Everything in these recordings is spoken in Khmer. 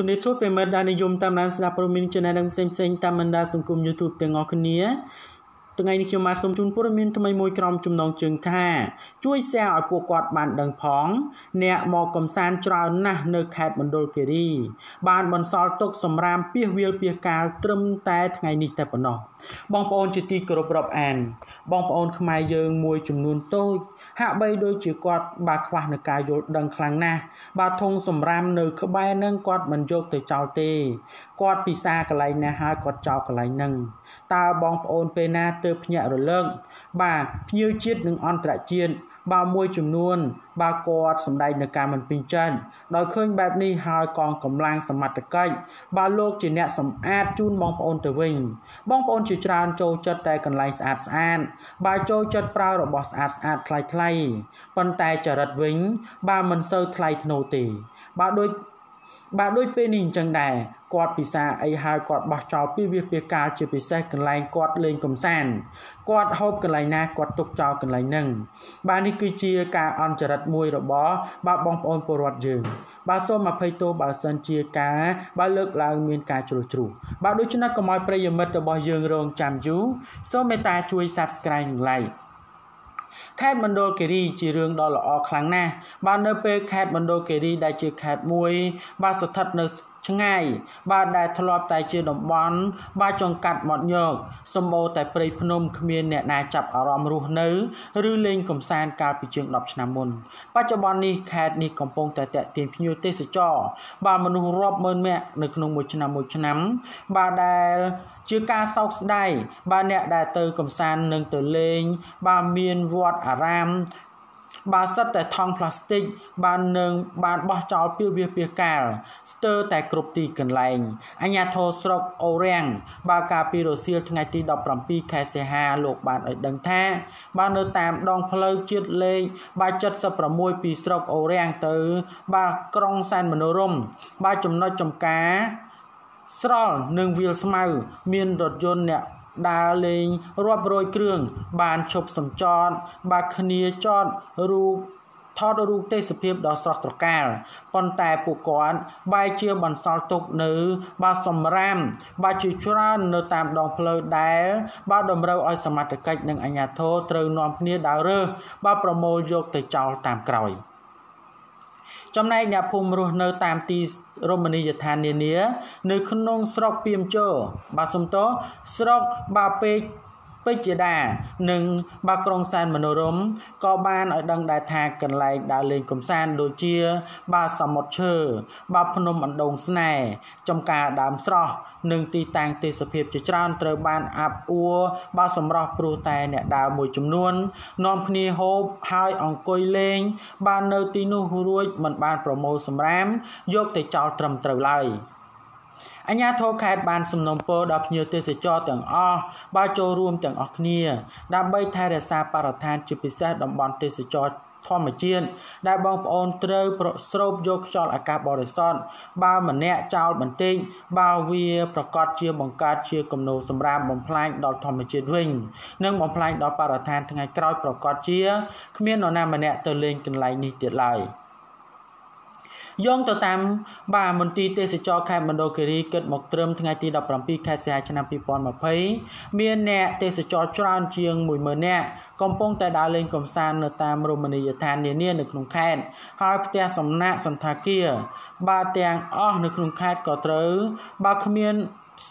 ជំរាបសួរប្រិមិត្តដែលនិយមតាមដានស្ដាប់ព័ត៌មាន Channel និងផ្សេងៗតាមបណ្ដាសង្គម YouTube ទាំងអស់គ្នា ថ្ងៃនេះខ្ញុំបាទសូមជូនព័ត៌មានថ្មីមួយក្រុមចំណងជើងថាជួយ share ឲ្យពួកគាត់បានដឹងផង អ្នកមកកំសាន្តច្រើនណាស់នៅខេត្តមណ្ឌលគិរី បានបន្សល់ទុកសម្រាមពីវាលពីកាលត្រឹមតែថ្ងៃនេះតែប៉ុណ្ណោះបងប្អូនជាទីគោរពរាប់អាន បងប្អូនខ្មែរយើងមួយចំនួនតូចហាក់បីដូចជាគាត់បាទខ្វះនៅការយល់ដឹងខ្លាំងណាស់បាទធុងសម្រាមនៅក្បែរនឹងគាត់មិនយកទៅចោលទេគាត់ពិសាកន្លែងណាហើយគាត់ចោលកន្លែងហ្នឹងតើបងប្អូនពេលណាទើបភ្ញាក់រលឹកបាទភ្ញៀវជាតិនិងអន្តរជាតិបាទមួយចំនួន បាទគាត់សម្ដែងនៅការមិនពេញចិត្តដោយឃើញបែបនេះហើយកងកម្លាំងសមត្ថកិច្ចបាទលោកជាអ្នកសម្អាតជូនបងប្អូនទៅវិញបងប្អូនជាច្រើនចូលចិត្តតែកន្លែងស្អាតស្អាតបាទចូលចិត្តប្រើរបស់ស្អាតស្អាតថ្លៃថ្លៃប៉ុន្តែចរិតវិញ បាទមិនសូវថ្លៃថ្នូរទេបាទដូច បាទដូចពេលនេះអញ្ចឹងដែរគាត់ពិសាអីហើយគាត់បោះចោលពីវាពីកាលជាពិសេសកន្លែងគាត់លេងកំសាន្តគាត់ហូបកន្លែងណាគាត់ទុកចោលកន្លែងហ្នឹងបាទនេះគឺជាការអន់ចរិតមួយរបស់បាទបងប្អូនពលរដ្ឋយើង បាទសូមអភ័យទោសបើសិនជាការបាទលើកឡើងមានការជ្រុលជ្រួបាទដូច្នេះកុំឲ្យប្រិយមិត្តរបស់យើងរងចាំយូរសូមមេត្តាជួយ Subscribe និង Like ខេត្តមណ្ឌលគិរីជារឿងដ៏ល្អខ្លាំងណាស់បាទនៅពេលខេត្តមណ្ឌលគិរីដែលជាខេត្តមួយ បាទស្ថិតនៅ ឆ្ងាយបាទដែលធ្លាប់តែជាតំបន់បាទចង្កាត់មាត់ញោកសម្បូរតែព្រៃភ្នំគ្មានអ្នកណាចាប់អារម្មណ៍រស់នៅឬលេងកំសាន្តកាលពីជាង10ឆ្នាំមុនបច្ចុប្បន្ននេះខេត្តនេះកំពុងតែតាក់ទាញភ្ញៀវទេសចរបាទមនុស្សរាប់ម៉ឺននាក់នៅក្នុងមួយឆ្នាំមួយឆ្នាំបាទដែលជាការសោកស្ដាយបាទអ្នកដែលទៅកំសាន្តនឹងទៅលេង បាទមានវត្តអារាម បាទសិតតែថង់ផ្លាស្ទិកបាននឹងបានបោះចោលពីវាពីកាលស្ទើរតែគ្រប់ទីកន្លែងអញ្ញាធរស្រុកអូរាំងបាទកាលពីរសៀលថ្ងៃទី17ខែសីហាលោកបានឲ្យដឹងថា បាទនៅតាមដងផ្លូវជាតិលេខបាទ76ពីស្រុកអូរាំងទៅ បាទក្រុងសែនមនោរមបាទចំណុចចំការស្រល់និងវាលស្មៅ មានរថយន្តអ្នក ដើរលេងរាប់រយគ្រឿងបានឈប់សំចតបាទគ្នាចតរូបថតរូបទេសភាពដ៏ស្រស់ត្រកាលប៉ុន្តែពួកគាត់បែរជាបន្សល់ទុកនៅ បាទសម្រាម បាទជាច្រើននៅតាមដងផ្លូវដែល បាទតម្រូវឲ្យសមត្ថកិច្ចនិងអាជ្ញាធរត្រូវនាំគ្នាដើររើសបាទប្រមូលយកទៅចោលតាមក្រោយ។ ចំណែកអ្នកភូមិរស់នៅតាមទីរមណីយដ្ឋាននានា នៅក្នុងស្រុកពីមជរបាទសំតោស្រុកបាពេក ពេជ្ជដា និងបាក្រុងសែនមនោរមក៏បានឲ្យដឹងដែរថាកន្លែងដើរលេងកំសាន្តដូចជា បាសមុទ្រឈើបាភ្នំអណ្ដូងស្នេហ៍ចំការដើមស្រស់និងទីតាំងទេសភាពជាច្រើនត្រូវបានអាប់អួរបាសម្រស់ព្រោះតែអ្នកដើរមួយចំនួននាំគ្នាហូបហើយអង្គុយលេង បាននៅទីនោះរួចមិនបានប្រមូលសម្រាមយកទៅចោលត្រឹមត្រូវឡើយ។ អញ្ញាធរខេត្តបានសំណូមពរដល់ភ្ញៀវទេសចរទាំងអស់បើចូលរួមទាំងអស់គ្នា ដើម្បីថែរក្សាបរិស្ថានជាពិសេសតំបន់ទេសចរធម្មជាតិដែលបងប្អូនត្រូវស្រូបយកខ្យល់អាកាសបរិសុទ្ធបើម្នាក់ចោលបន្តិចបើវាប្រកាសជាបង្កើតជាគំនូរសម្រាមបំផ្លាញដល់ធម្មជាតិវិញនិងបំផ្លាញដល់បរិស្ថានថ្ងៃក្រោយប្រកាសជាគ្មាននរណាម្នាក់ទៅលេងកន្លែងនេះទៀតឡើយ។ យោងទៅតាមបាទមន្ទីរទេសចរខេត្តមណ្ឌលគិរីគិតមកត្រឹមថ្ងៃទី17ខែសីហាឆ្នាំ2020មានអ្នកទេសចរច្រើនជាង10000នាក់កំពុងតែដើរលេងកម្សាន្តនៅតាមរមណីយដ្ឋាននានានៅក្នុងខេត្តហើយផ្ទះសំណាក់សន្តាគារបាទទាំងអស់នៅក្នុងខេត្តក៏ត្រូវបាទគ្មាន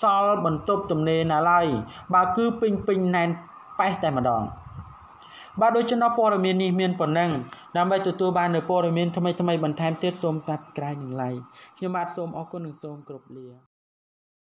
សល់បន្ទប់ទំនេរណាឡើយបាទគឺពេញពេញណែនប៉េះតែម្ដង បាទដូច្នេះព័ត៌មាននេះមានប៉ុណ្ណឹងដើម្បីទទួលបាននូវព័ត៌មានថ្មីៗបន្ថែមទៀតសូម Subscribe និង Like ខ្ញុំបាទសូមអរគុណនិងសូមគោរពលា